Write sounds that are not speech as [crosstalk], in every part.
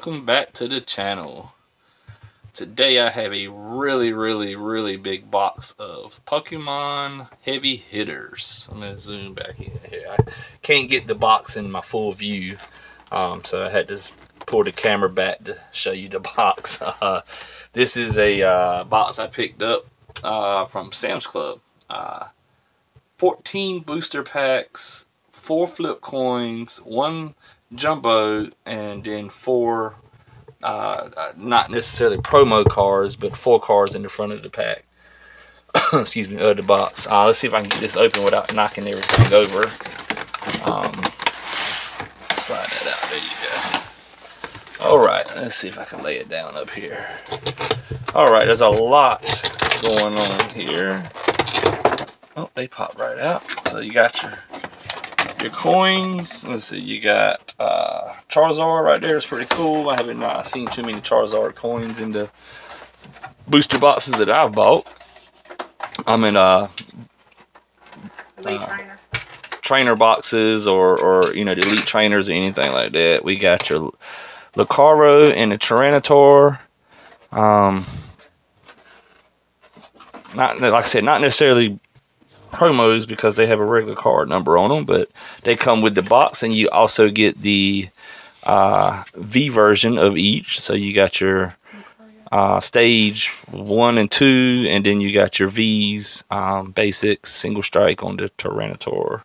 Welcome back to the channel. Today I have a really, really, really big box of Pokemon Heavy Hitters. I'm going to zoom back in here. I can't get the box in my full view, um, so I had to pull the camera back to show you the [laughs] box. Uh, [laughs] this is a uh, box I picked up uh, from Sam's Club. Uh, 14 booster packs, 4 flip coins, 1 jumbo and then four uh, uh, not necessarily promo cards but four cards in the front of the pack. [coughs] Excuse me of the box. Uh, let's see if I can get this open without knocking everything over. Um, slide that out. There you go. Alright let's see if I can lay it down up here. Alright there's a lot going on here. Oh they pop right out. So you got your your coins. Let's see, you got uh, Charizard right there. It's pretty cool. I haven't uh, seen too many Charizard coins in the booster boxes that I've bought. I'm in uh, uh trainer. trainer boxes or, or, you know, the elite trainers or anything like that. We got your Lucario and the Tyranitar. Um, not like I said, not necessarily promos because they have a regular card number on them, but they come with the box, and you also get the uh, V version of each. So you got your uh, stage one and two, and then you got your V's, um, basics, single strike on the Tyranitar.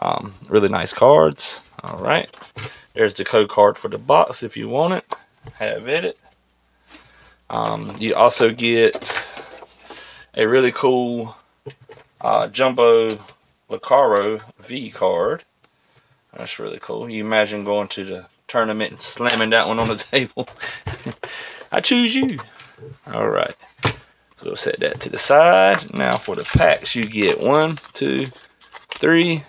Um, really nice cards. All right, there's the code card for the box if you want it. Have it. Um, you also get a really cool uh, Jumbo Lucario V card. That's really cool. You imagine going to the tournament and slamming that one on the [laughs] table. [laughs] I choose you. All right. So we'll set that to the side. Now for the packs, you get one, two, three.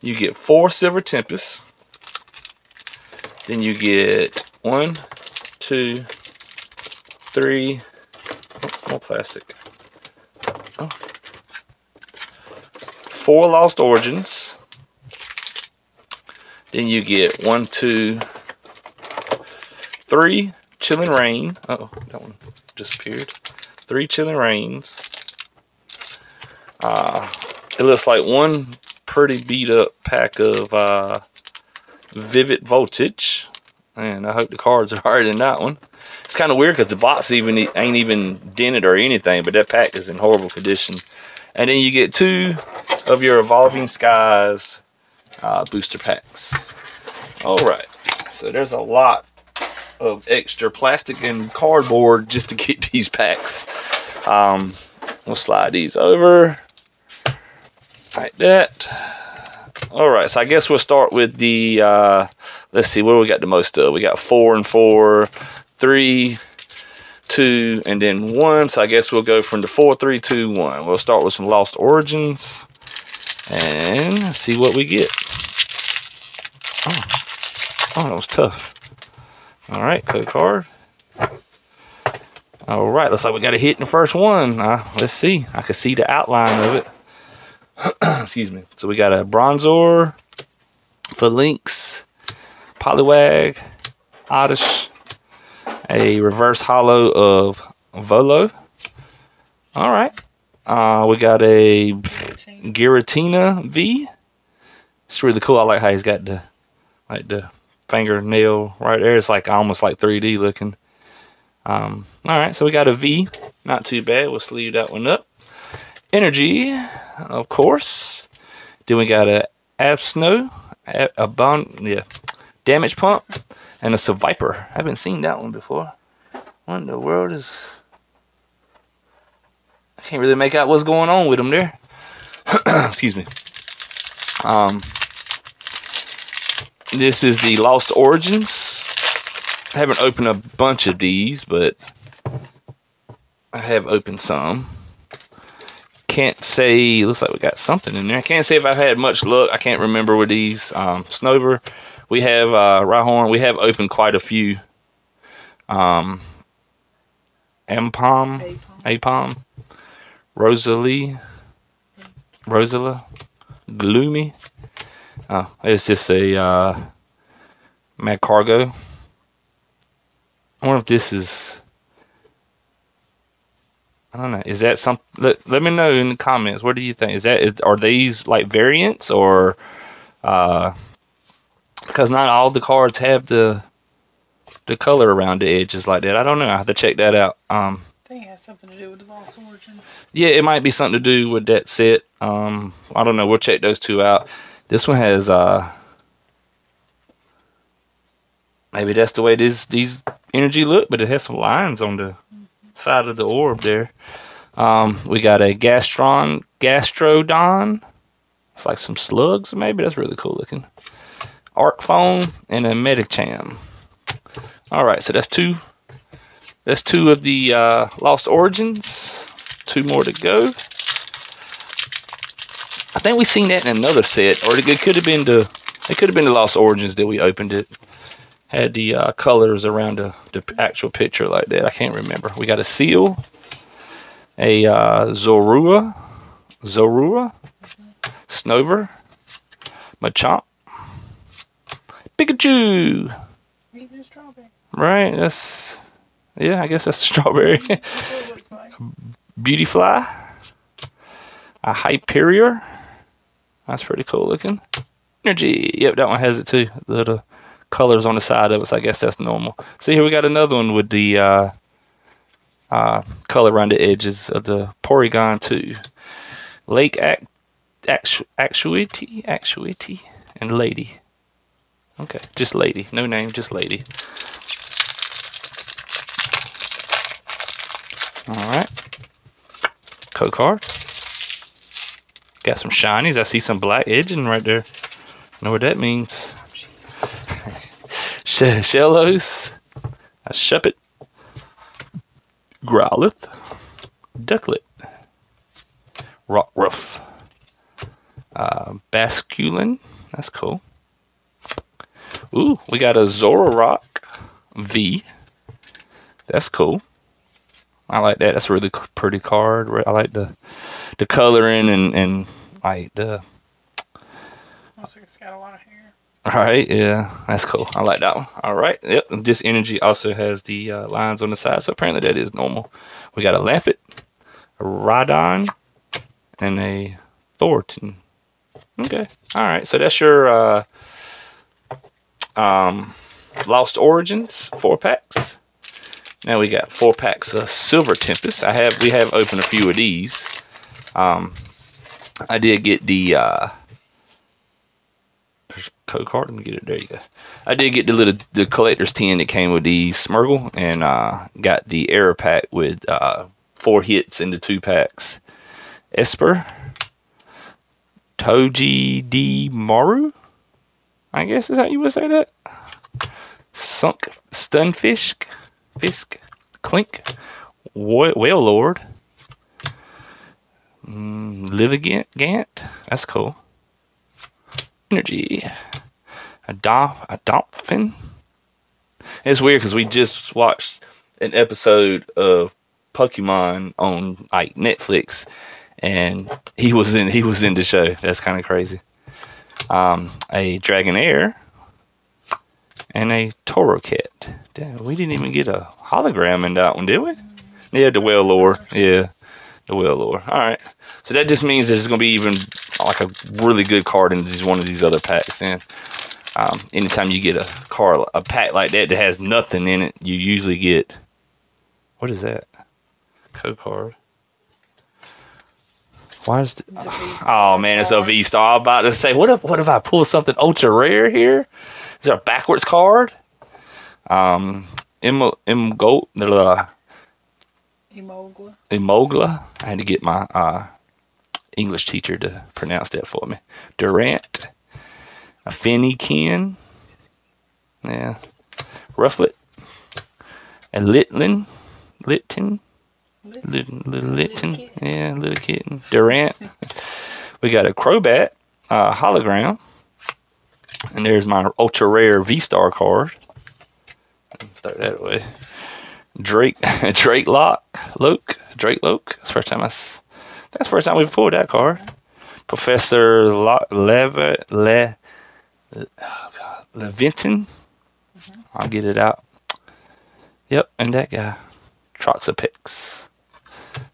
You get four Silver Tempests. Then you get one, two, three. Oh, more plastic. Oh, four Lost Origins. Then you get one, two, three Chilling Reign. Uh oh, that one disappeared. Three Chilling Reigns. Uh, it looks like one pretty beat up pack of uh, Vivid Voltage. And I hope the cards are [laughs] higher than that one. It's kind of weird because the box even ain't even dented or anything, but that pack is in horrible condition. And then you get two of your Evolving Skies uh, booster packs. All right, so there's a lot of extra plastic and cardboard just to get [laughs] these packs. Um, we'll slide these over like that. All right, so I guess we'll start with the, uh, let's see, what do we got the most of? We got four and four, three, two, and then one. So I guess we'll go from the four, three, two, one. We'll start with some Lost Origins and see what we get. Oh, oh that was tough. All right, code card. All right, looks like we got a hit in the first one. Uh, let's see. I can see the outline of it. [clears throat] Excuse me. So we got a Bronzor, Falinks, Poliwag, Oddish, a reverse hollow of Volo. All right. Uh, we got a Giratina V. It's really cool. I like how he's got the like the fingernail right there. It's like almost like 3D looking. Um, all right, so we got a V. Not too bad. We'll sleeve that one up. Energy, of course. Then we got a Absno, a, a bond, yeah, damage pump, and a Seviper. I haven't seen that one before. What in the world is... I can't really make out what's going on with them there. [clears throat] Excuse me. Um, this is the Lost Origins. I haven't opened a bunch of these, but I have opened some. Can't say, looks like we got something in there. I can't say if I've had much luck. I can't remember with these. Um, Snover, we have uh, Rhyhorn, we have opened quite a few. Um, Ampom, Apom, Rosalie, Rosala, Gloomy. Oh, it's just a uh, Magcargo. I wonder if this is. I don't know. Is that some? Let, let me know in the comments. What do you think? Is that is, are these like variants or? Uh, because not all the cards have the the color around the edges like that. I don't know. I have to check that out. Um, Think it has something to do with the Lost Origin. yeah, it might be something to do with that set. Um, I don't know. We'll check those two out. This one has uh, maybe that's the way this these energy look, but it has some lines on the side of the orb there. Um, we got a Gastron Gastrodon. It's like some slugs, maybe. That's really cool looking. Arc phone and a Medicham. All right, so that's two. That's two of the uh, Lost Origins. Two more to go. I think we've seen that in another set, or it could have been the. It could have been the Lost Origins that we opened it. Had the uh, colors around the, the actual picture like that. I can't remember. We got a seal, a uh, Zorua, Zorua, Snover, Machamp, Pikachu. Right, that's yeah. I guess that's [laughs] strawberry. Looks like. Beautifly, a Hyperior. That's pretty cool looking. Energy. Yep, that one has it too. The little colors on the side of it. So I guess that's normal. See here we got another one with the uh, uh, color around the edges of the Porygon 2. Lake Act, actu- Actuity, Actuity, and Lady. Okay, just Lady. No name, just Lady. All right. Code card. Got some shinies. I see some black edging right there. Know what that means. [laughs] Sh- Shellos. A Shuppet. Growlithe. Ducklett. Rockruff. Uh, Basculin. That's cool. Ooh, we got a Zoroark V. That's cool. I like that. That's a really pretty card. I like the the coloring and and like the Looks like it's got a lot of hair. all right. Yeah, that's cool. I like that one. All right. Yep. This energy also has the uh, lines on the side, so apparently that is normal. We got a Lampet, a Radon, and a Thornton. Okay. All right. So that's your uh, um, Lost Origins four packs. Now we got four packs of Silver Tempest. I have we have opened a few of these. Um, I did get the uh, code card. Let me get it. There you go. I did get the little the collector's tin that came with the Smeargle, and uh, got the error pack with uh, four hits into two packs. Esper, Toji D Maru, I guess is how you would say that. Sunk Stunfisk, Fisk, Clink, Wailord, mm, Gant. That's cool. Energy, a dolph, a dolphin. It's weird because we just watched an episode of Pokemon on like Netflix, and he was in he was in the show. That's kind of crazy. Um, a Dragonair and a Torracat. Damn, we didn't even get a hologram in that one, did we? Yeah, the whale lore. Yeah, the whale lore. All right. So that just means there's going to be even like a really good card in these one of these other packs. Then, um, anytime you get a card, a pack like that that has nothing in it, you usually get what is that? Code card. Why is the, The Oh man, it's a V star. I'm about to say, what if what if I pull something ultra rare here? Is there a backwards card? Um, Imo, Imgo, uh, Emogla. Imogla. I had to get my uh, English teacher to pronounce that for me. Durant, a Fennekin, yeah, Rufflet, a Litlin, Litton, little, little Litton, yeah, little kitten. Durant. [laughs] we got a Crobat, uh, hologram, and there's my ultra rare V Star card. Throw that away. Drake, [laughs] Drake Lock, Luke, Drake Loke. That's the first time I. That's the first time we've pulled that card. Professor Lo- Leve, Le, oh God, Levinton. Mm-hmm. I'll get it out. Yep, and that guy. Troxapix.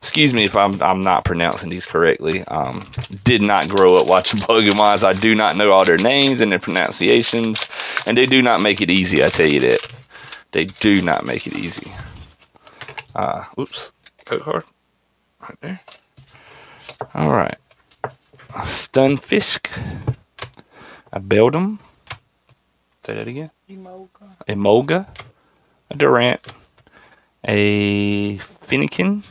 Excuse me if I'm I'm not pronouncing these correctly. Um, did not grow up watching [laughs] Pokemon, so I do not know all their names and their pronunciations, and they do not make it easy. I tell you that. They do not make it easy. Uh, oops, code card, right there. All right, a Stunfisk, a Beldum. Say that again. Emolga. A Molga, a Durant, a Finnegan,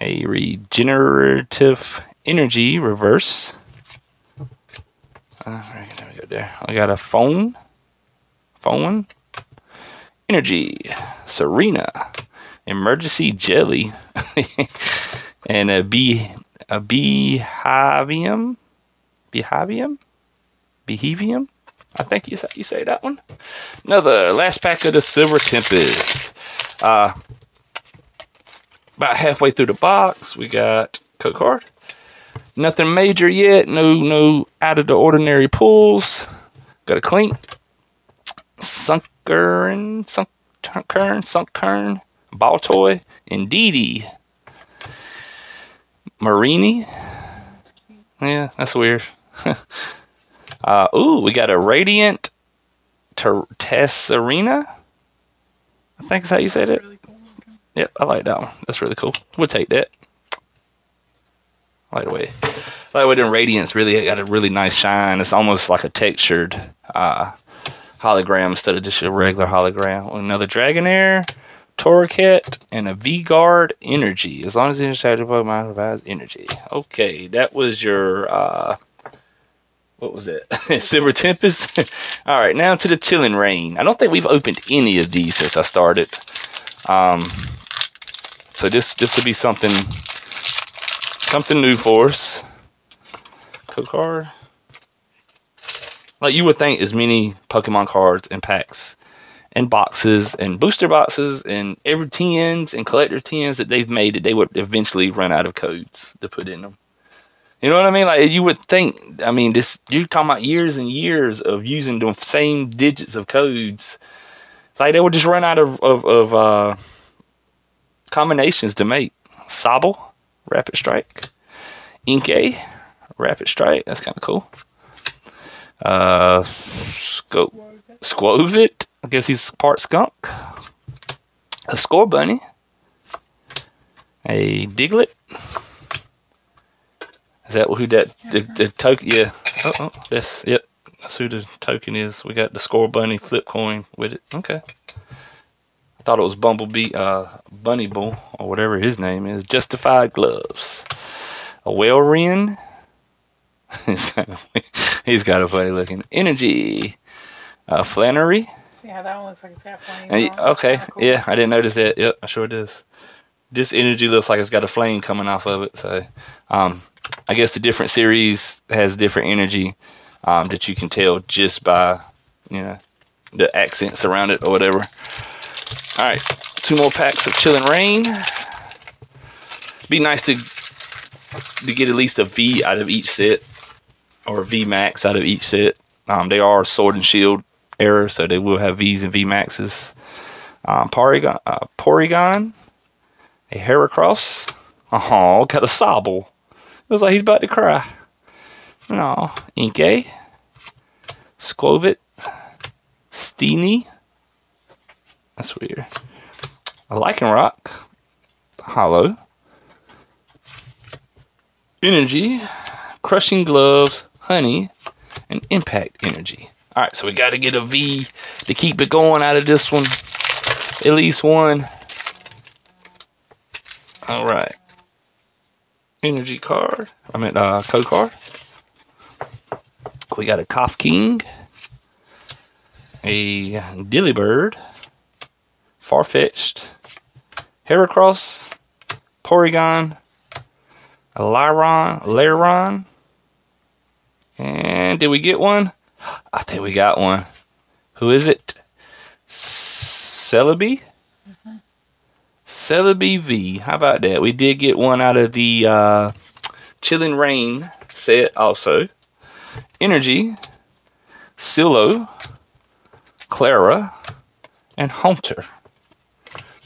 a regenerative energy reverse. Uh, right, there we go there. I got a phone, phone, energy, Serena, emergency jelly, [laughs] and a bee, a behavium, behavium, behavium. I think you say, you say that one. Another last pack of the Silver Tempest. Uh, about halfway through the box, we got card. Nothing major yet. No, no out of the ordinary pulls. Got a clink. Sunkern, Sunkern, Sunkern, Baltoy, Indeedee. Marini. Yeah, that's weird. [laughs] uh, ooh, we got a Radiant Ter-. I think is how you said it. Yep, I like that one. That's really cool. We'll take that. The way, then Radiance really got a really nice shine. It's almost like a textured uh, hologram instead of just a regular hologram. Another Dragonair, Torracat, and a V-Guard Energy. As long as the of Pokemon provides energy. Okay, that was your uh, what was it? [laughs] Silver Tempest. [laughs] All right, now to the Chilling Reign. I don't think we've opened any of these since I started. Um, so this this will be something something new for us. Code card. Like you would think, as many Pokemon cards and packs and boxes and booster boxes and every tins and collector tins that they've made that they would eventually run out of codes to put in them. You know what I mean? Like you would think. I mean, this you're talking about years and years of using the same digits of codes. Like they would just run out of of, of uh, combinations to make. Sobble, Rapid Strike, Inkay, Rapid Strike. That's kind of cool. Uh, Scope, Wove. Squovit. I guess he's part skunk. A Scorbunny. A Diglett. Is that who that the, the token? Yeah. Oh, oh, that's yep. That's who the token is. We got the Scorbunny flip coin with it. Okay. I thought it was Bumblebee, uh, Bunny Bull, or whatever his name is. Justified Gloves. A [laughs] he's, got a, he's got a funny looking energy. Uh, Flannery. See how that one looks like it's got flames And, okay, cool. yeah, I didn't notice that. Yep, I sure does. This energy looks like it's got a flame coming off of it. So, um, I guess the different series has different energy um, that you can tell just by, you know, the accents around it or whatever. All right, two more packs of Chilling Reign. Be nice to to get at least a V out of each set, or V max out of each set. Um, they are Sword and Shield era, so they will have V's and V maxes. Um, Porygon, uh, Porygon, a Heracross. Oh, got a Sobble. It was like he's about to cry. No, Inkay, Skwovet, Steenee. That's weird. A Lycanroc. Hollow, Energy, Crushing Gloves, Honey, and Impact Energy. All right, so we got to get a V to keep it going out of this one. At least one. All right. Energy card. I mean, uh, code card. We got a Cough King, a Delibird, Farfetch'd, Heracross, Porygon, Lyron, Laron, and did we get one? I think we got one. Who is it? Celebi? Celebi V. How about that? We did get one out of the uh, Chilling Reign set also. Energy, Silo, Clara, and Hunter.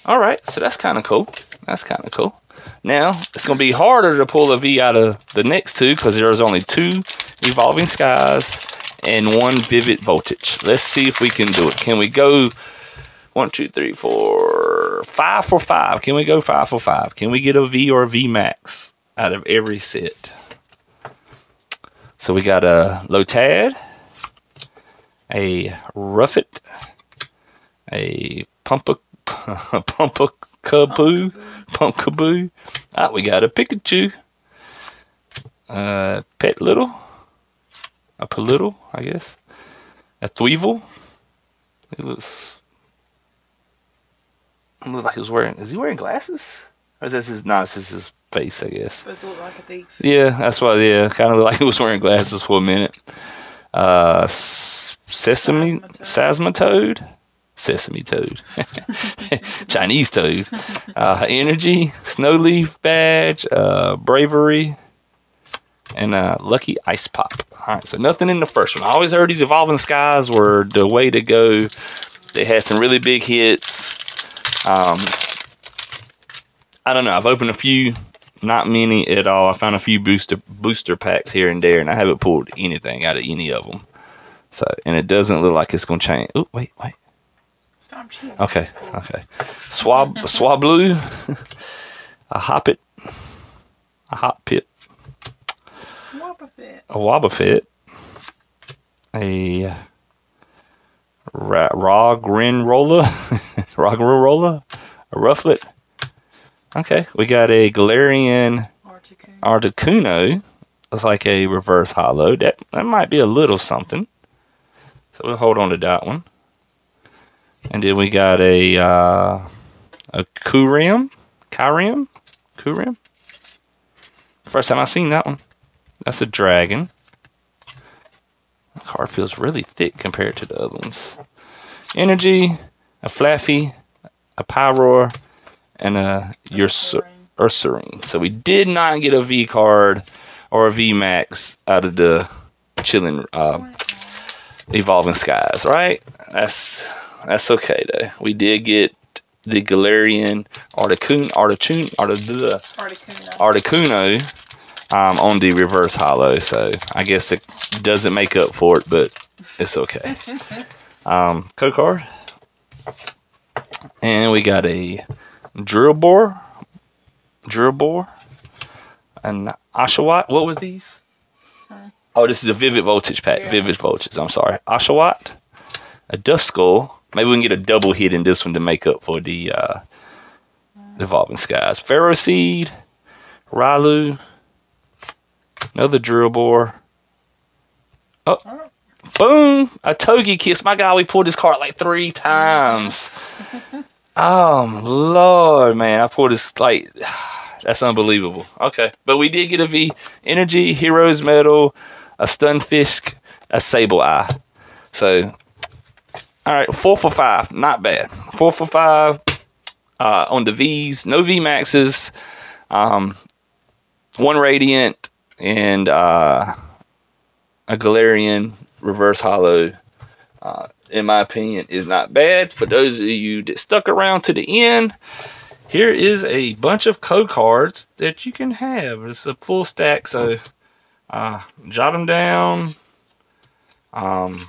All right, so that's kind of cool. That's kind of cool. Now, it's going to be harder to pull a V out of the next two because there's only two Evolving Skies and one Vivid Voltage. Let's see if we can do it. Can we go one, two, three, four, five for five? Can we go five for five? Can we get a V or a V Max out of every set? So we got a Lotad, a Ruffet, a Pumpa, [laughs] Pumpa Kaboo, Pumpkaboo. Ah, we got a Pikachu, uh, Pet Little, a Pelittle, I guess, a Thweevil. It looks, it looks like he was wearing. Is he wearing glasses? Or is this his? No, this is his face, I guess. Supposed to look like a thief. Yeah, that's why. Yeah, kind of like he was wearing glasses for a minute. Uh, sesame, Sasmatoad, Sesame Toad, [laughs] Chinese Toad, uh, Energy, Snowleaf Badge, uh, Bravery, and uh, Lucky Ice Pop. All right, so nothing in the first one. I always heard these Evolving Skies were the way to go. They had some really big hits. Um, I don't know. I've opened a few not many at all. I found a few booster booster packs here and there, and I haven't pulled anything out of any of them. So, and it doesn't look like it's gonna change. Oh, wait, wait. Cheating. Okay, okay. Swab, Swablu, a [laughs] Hoppet, a Hop Pit, Wobbuffet. a Wobbuffet, a uh, Ra- Raw Grin Roller, [laughs] Raw Grin Roller, a Rufflet. Okay, we got a Galarian Articuno. Articuno. It's like a reverse hollow. That that might be a little something. So we'll hold on to that one. And then we got a uh, a Kuram, Kyram, Kuram. First time I seen that one. That's a dragon. The card feels really thick compared to the other ones. Energy, a Flaaffy, a Pyroar, and a Ursaring. So we did not get a V card or a V Max out of the chilling uh, evolving skies, right? That's that's okay though. We did get the Galarian Articuno Articuno Articuno, Articuno. Um, on the reverse hollow. So I guess it doesn't make up for it, but it's okay. [laughs] Um, code card. And we got a Drilbur, drill bore, and Oshawott. What was these? Oh, this is a Vivid Voltage pack. Yeah. Vivid Voltage. I'm sorry. Oshawott, a Dust Skull. Maybe we can get a double hit in this one to make up for the uh, Evolving Skies. Ferroseed, Ralu, another Drilbur. Oh, boom! A Togekiss. My God, we pulled this card like three times. Oh Lord, man, I pulled this like [sighs] that's unbelievable. Okay, but we did get a V Energy Heroes Medal, a Stunfisk, a Sableye. So, all right, four for five, not bad. Four for five uh, on the V's, no V Maxes, um, one Radiant, and uh, a Galarian Reverse Hollow. Uh, in my opinion, is not bad. For those of you that stuck around to the end, here is a bunch of code cards that you can have. It's a full stack, so uh, jot them down, um,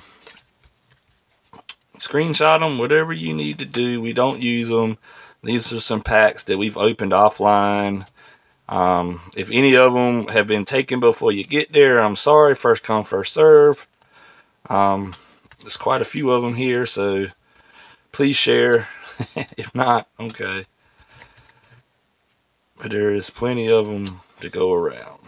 screenshot them, whatever you need to do. We don't use them. These are some packs that we've opened offline. Um, if any of them have been taken before you get there, I'm sorry. First come, first serve. Um, there's quite a few of them here, so please share. [laughs] if not, okay. But there is plenty of them to go around.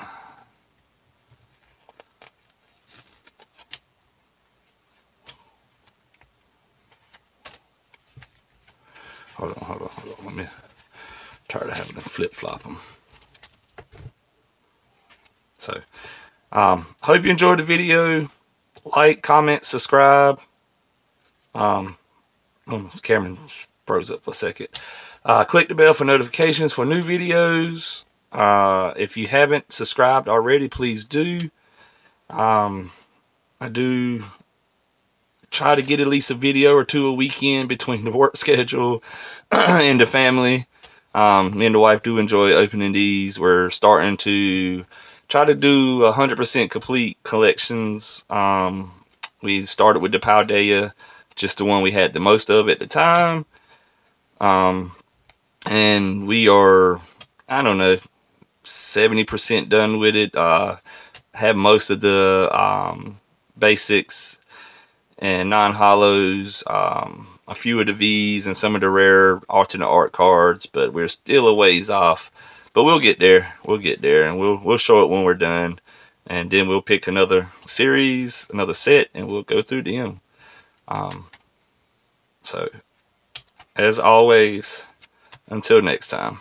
Hold on, hold on, hold on. Let me tired of having to flip flop them. So, um, hope you enjoyed the video. Like, comment, subscribe. Um, oh, Cameron froze up for a second. Uh, click the bell for notifications for new videos. Uh, if you haven't subscribed already, please do. Um, I do try to get at least a video or two a weekend between the work [laughs] schedule [clears throat] and the family. Um, me and the wife do enjoy opening these. We're starting to try to do 100% complete collections. Um, we started with the Paldea, just the one we had the most of at the time. Um, and we are, I don't know, 70% done with it. Uh, have most of the um, basics and non-hollows, um, a few of the V's and some of the rare alternate art cards, but we're still a ways off. But we'll get there. We'll get there, and we'll we'll show it when we're done, and then we'll pick another series, another set, and we'll go through them. Um, so, as always, until next time.